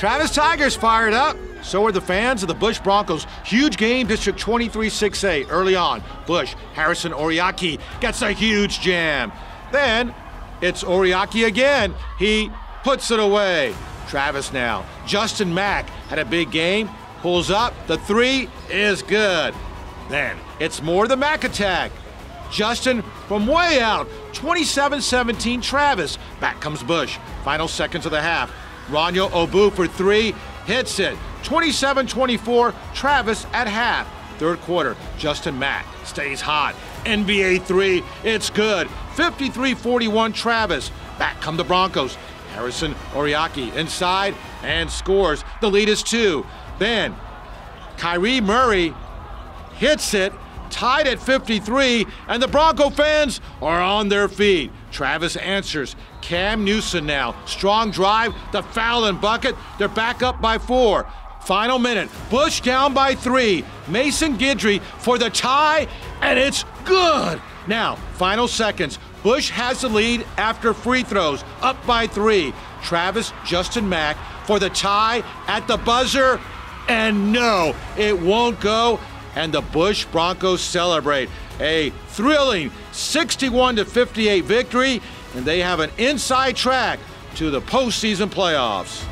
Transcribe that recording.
Travis Tigers fired up. So are the fans of the Bush Broncos. Huge game, District 23-6A early on. Bush, Harrison Oriaki gets a huge jam. Then it's Oriaki again. He puts it away. Travis now. Justin Mack had a big game. Pulls up. The three is good. Then it's more the Mack attack. Justin from way out. 27 17 Travis. Back comes Bush. Final seconds of the half. Ranyo Obu for three. Hits it. 27 24 Travis at half. Third quarter, Justin Mack stays hot. NBA three. It's good. 53 41 Travis. Back come the Broncos. Harrison Oriaki inside and scores. The lead is two. Then Kyrie Murray hits it, tied at 53, and the Bronco fans are on their feet. Travis answers. Cam Newson now. Strong drive, the foul and bucket. They're back up by four. Final minute. Bush down by three. Mason Gidry for the tie, and it's good. Now, final seconds. Bush has the lead after free throws, up by three. Travis Justin Mack for the tie at the buzzer, and no, it won't go. And the Bush Broncos celebrate a thrilling 61 to 58 victory, and they have an inside track to the postseason playoffs.